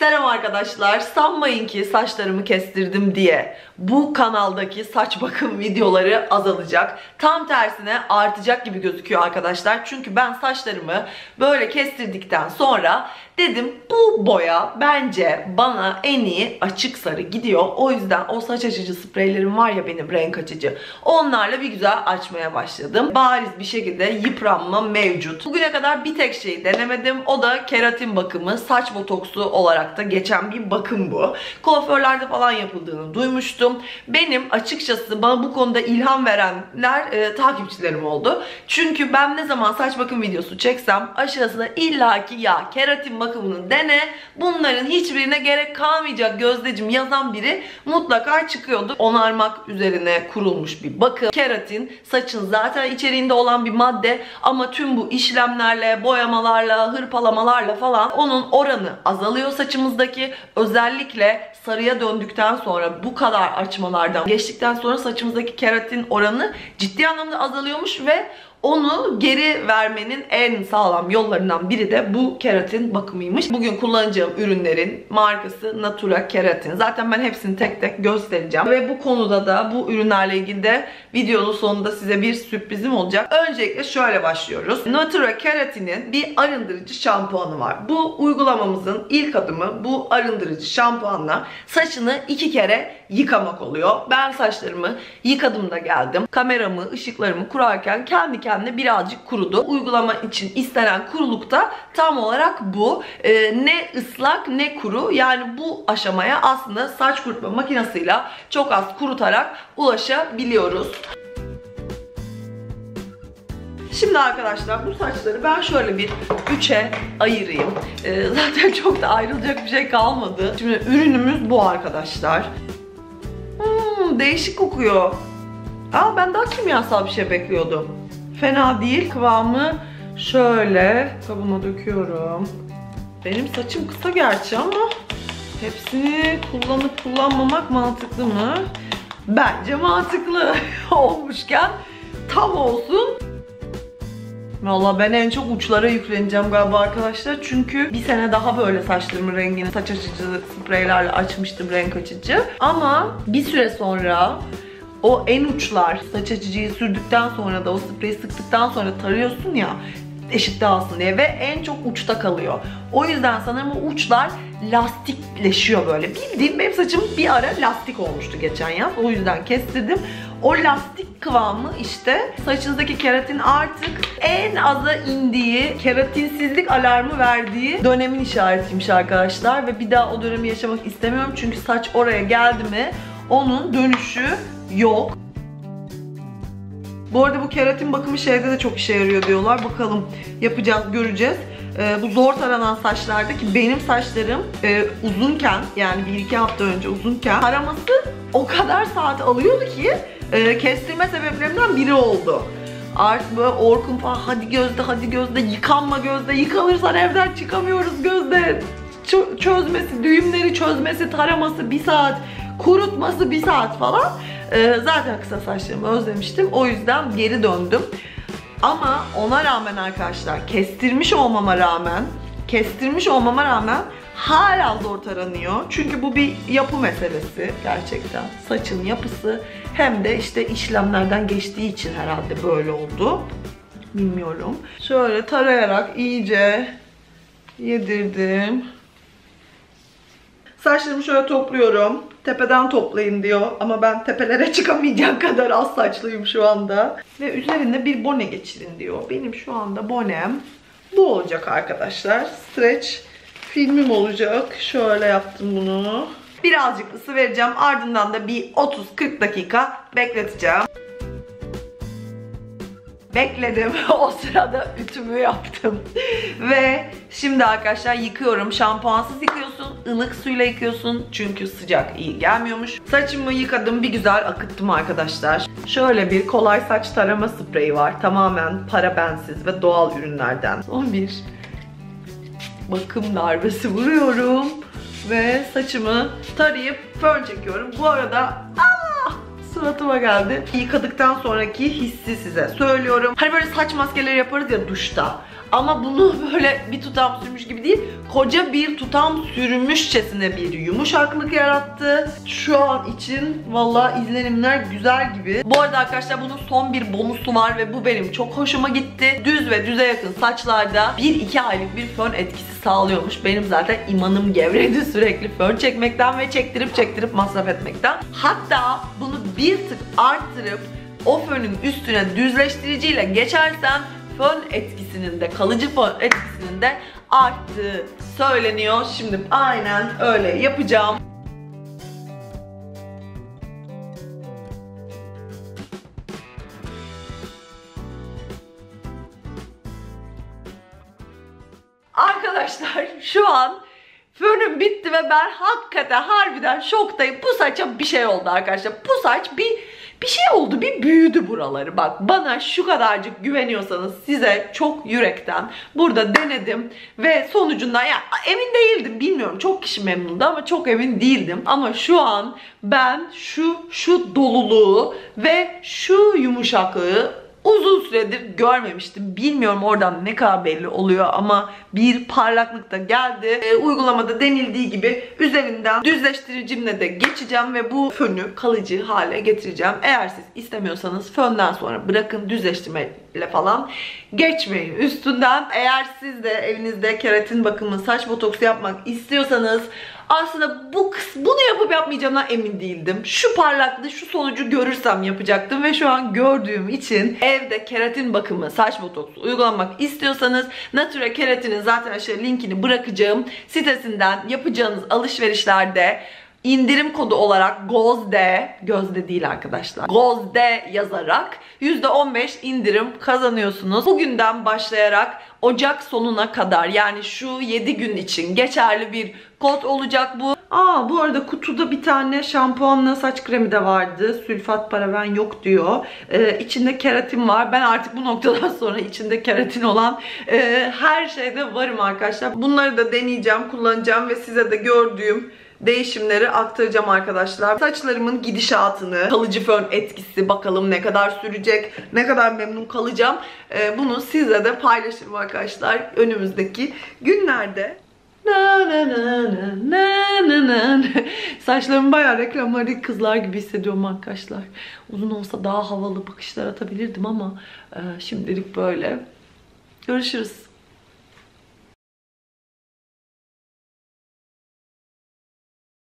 Selam arkadaşlar. Sanmayın ki saçlarımı kestirdim diye bu kanaldaki saç bakım videoları azalacak. Tam tersine artacak gibi gözüküyor arkadaşlar. Çünkü ben saçlarımı böyle kestirdikten sonra dedim bu boya bence bana en iyi açık sarı gidiyor. O yüzden o saç açıcı spreylerim var ya benim renk açıcı. Onlarla bir güzel açmaya başladım. Bariz bir şekilde yıpranma mevcut. Bugüne kadar bir tek şeyi denemedim. O da keratin bakımı. Saç botoksu olarak da geçen bir bakım bu. Kuaförlerde falan yapıldığını duymuştum. Benim açıkçası bana bu konuda ilham verenler e, takipçilerim oldu. Çünkü ben ne zaman saç bakım videosu çeksem aşağısına illaki ya keratin bakımını dene. Bunların hiçbirine gerek kalmayacak gözdecim yazan biri mutlaka çıkıyordu. Onarmak üzerine kurulmuş bir bakım. Keratin saçın zaten içeriğinde olan bir madde ama tüm bu işlemlerle, boyamalarla, hırpalamalarla falan onun oranı azalıyor saçımızdaki. Özellikle sarıya döndükten sonra bu kadar açmalardan geçtikten sonra saçımızdaki keratin oranı ciddi anlamda azalıyormuş ve onu geri vermenin en sağlam yollarından biri de bu keratin bakımıymış. Bugün kullanacağım ürünlerin markası Natura Keratin. Zaten ben hepsini tek tek göstereceğim. Ve bu konuda da bu ürünlerle ilgili de videonun sonunda size bir sürprizim olacak. Öncelikle şöyle başlıyoruz. Natura Keratin'in bir arındırıcı şampuanı var. Bu uygulamamızın ilk adımı bu arındırıcı şampuanla saçını iki kere yıkamak oluyor. Ben saçlarımı yıkadım da geldim. Kameramı, ışıklarımı kurarken kendi kendine birazcık kurudu. Uygulama için istenen kurulukta tam olarak bu. Ee, ne ıslak ne kuru. Yani bu aşamaya aslında saç kurutma makinesiyle çok az kurutarak ulaşabiliyoruz. Şimdi arkadaşlar bu saçları ben şöyle bir üçe ayırayım. Ee, zaten çok da ayrılacak bir şey kalmadı. Şimdi ürünümüz bu arkadaşlar. Hmm, değişik kokuyor. Aa ben daha kimyasal bir şey bekliyordum. Fena değil. Kıvamı şöyle kabıma döküyorum. Benim saçım kısa gerçi ama hepsini kullanıp kullanmamak mantıklı mı? Bence mantıklı olmuşken tam olsun. Valla ben en çok uçlara yükleneceğim galiba arkadaşlar. Çünkü bir sene daha böyle saçlarımın rengini saç açıcı spreylerle açmıştım renk açıcı. Ama bir süre sonra o en uçlar saç açıcıyı sürdükten sonra da o spreyi sıktıktan sonra tarıyorsun ya eşit dağılsın diye ve en çok uçta kalıyor. O yüzden sanırım o uçlar lastikleşiyor böyle. Bildiğim benim saçım bir ara lastik olmuştu geçen yaz. O yüzden kestirdim. O lastik kıvamı işte saçınızdaki keratin artık en aza indiği, keratinsizlik alarmı verdiği dönemin işaretiymiş arkadaşlar. Ve bir daha o dönemi yaşamak istemiyorum. Çünkü saç oraya geldi mi onun dönüşü yok. Bu arada bu keratin bakımı şeyde de çok işe yarıyor diyorlar. Bakalım yapacağız, göreceğiz. Ee, bu zor taranan saçlarda ki benim saçlarım e, uzunken yani 1-2 hafta önce uzunken taraması o kadar saat alıyordu ki e, kestirme sebeplerimden biri oldu. Artık böyle Orkun falan hadi gözde hadi gözde yıkanma gözde yıkanırsan evden çıkamıyoruz gözde Çö- çözmesi düğümleri çözmesi taraması bir saat kurutması bir saat falan. Ee, zaten kısa saçlarımı özlemiştim. O yüzden geri döndüm. Ama ona rağmen arkadaşlar kestirmiş olmama rağmen kestirmiş olmama rağmen hala zor taranıyor. Çünkü bu bir yapı meselesi gerçekten. Saçın yapısı hem de işte işlemlerden geçtiği için herhalde böyle oldu. Bilmiyorum. Şöyle tarayarak iyice yedirdim. Saçlarımı şöyle topluyorum. Tepeden toplayın diyor ama ben tepelere çıkamayacak kadar az saçlıyım şu anda. Ve üzerinde bir bone geçirin diyor. Benim şu anda bonem bu olacak arkadaşlar. Stretch filmim olacak. Şöyle yaptım bunu. Birazcık ısı vereceğim. Ardından da bir 30-40 dakika bekleteceğim. Bekledim. O sırada ütümü yaptım. Ve şimdi arkadaşlar yıkıyorum. Şampuansız yıkıyorsun. ılık suyla yıkıyorsun. Çünkü sıcak iyi gelmiyormuş. Saçımı yıkadım. Bir güzel akıttım arkadaşlar. Şöyle bir kolay saç tarama spreyi var. Tamamen parabensiz ve doğal ürünlerden. Son bir bakım darbesi vuruyorum. Ve saçımı tarayıp fön çekiyorum. Bu arada aa, suratıma geldi. Yıkadıktan sonraki hissi size söylüyorum. Hani böyle saç maskeleri yaparız ya duşta. Ama bunu böyle bir tutam sürmüş gibi değil, koca bir tutam sürmüşçesine bir yumuşaklık yarattı. Şu an için valla izlenimler güzel gibi. Bu arada arkadaşlar bunun son bir bonusu var ve bu benim çok hoşuma gitti. Düz ve düze yakın saçlarda 1-2 aylık bir fön etkisi sağlıyormuş. Benim zaten imanım gevredi sürekli fön çekmekten ve çektirip çektirip masraf etmekten. Hatta bunu bir tık arttırıp o fönün üstüne düzleştiriciyle geçersen fön etkisinin de kalıcı fön etkisinin de arttığı söyleniyor. Şimdi aynen öyle yapacağım. Arkadaşlar şu an fönüm bitti ve ben hakikaten harbiden şoktayım. Bu saça bir şey oldu arkadaşlar. Bu saç bir bir şey oldu bir büyüdü buraları bak bana şu kadarcık güveniyorsanız size çok yürekten burada denedim ve sonucundan ya emin değildim bilmiyorum çok kişi memnundu ama çok emin değildim ama şu an ben şu şu doluluğu ve şu yumuşaklığı uzun süredir görmemiştim. Bilmiyorum oradan ne kadar belli oluyor ama bir parlaklık da geldi. E, uygulamada denildiği gibi üzerinden düzleştiricimle de geçeceğim ve bu fönü kalıcı hale getireceğim. Eğer siz istemiyorsanız fönden sonra bırakın düzleştirmeyle falan geçmeyin üstünden. Eğer siz de evinizde keratin bakımı, saç botoksu yapmak istiyorsanız aslında bu bunu yapıp yapmayacağımdan emin değildim. Şu parlaklığı, şu sonucu görürsem yapacaktım ve şu an gördüğüm için evde keratin bakımı, saç botoksu uygulamak istiyorsanız Natura Keratin'in zaten aşağı linkini bırakacağım. Sitesinden yapacağınız alışverişlerde indirim kodu olarak GOZDE, gözde değil arkadaşlar, GOZDE yazarak %15 indirim kazanıyorsunuz. Bugünden başlayarak Ocak sonuna kadar yani şu 7 gün için geçerli bir kod olacak bu. Aa bu arada kutuda bir tane şampuanla saç kremi de vardı. Sülfat paraben yok diyor. Ee, içinde keratin var. Ben artık bu noktadan sonra içinde keratin olan e, her şeyde varım arkadaşlar. Bunları da deneyeceğim, kullanacağım ve size de gördüğüm değişimleri aktaracağım arkadaşlar. Saçlarımın gidişatını, kalıcı fön etkisi bakalım ne kadar sürecek, ne kadar memnun kalacağım. Ee, bunu sizle de paylaşırım arkadaşlar önümüzdeki günlerde. Na na na na na na na. Saçlarım bayağı reklamlardaki kızlar gibi hissediyorum arkadaşlar. Uzun olsa daha havalı bakışlar atabilirdim ama e, şimdilik böyle. Görüşürüz.